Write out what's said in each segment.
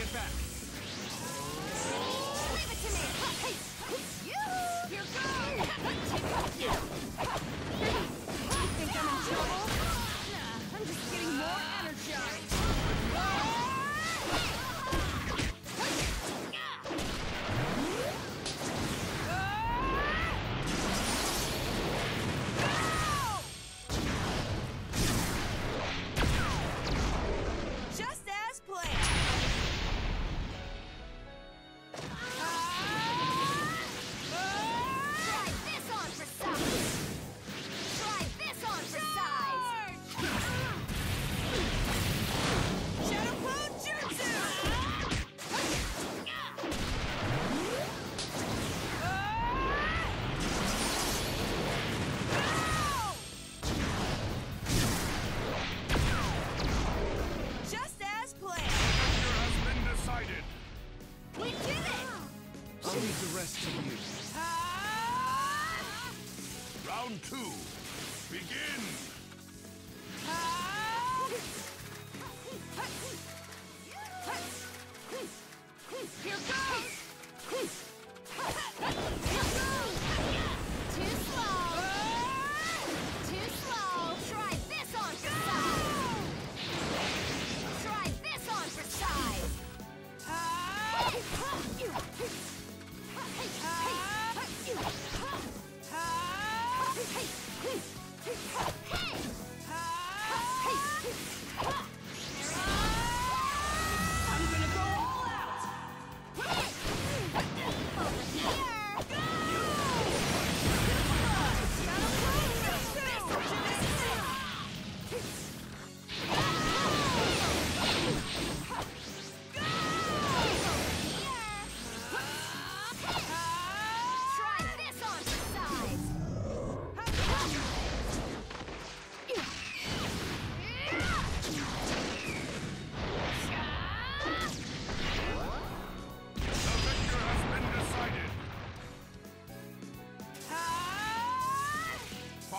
Take it back. Leave it to me. Hey, you. rest you. Ah! Round two, begin!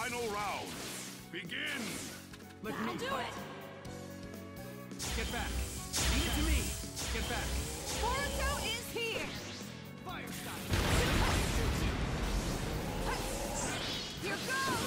Final round. Begin. Let I'll do fight. it. Get back. Leave it to me. Get back. Boruto is here. Fire Style. Here goes.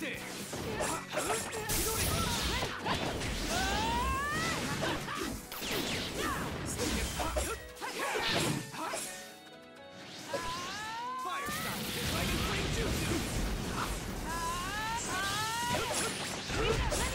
Fire stop! Dragon Flame Jutsu!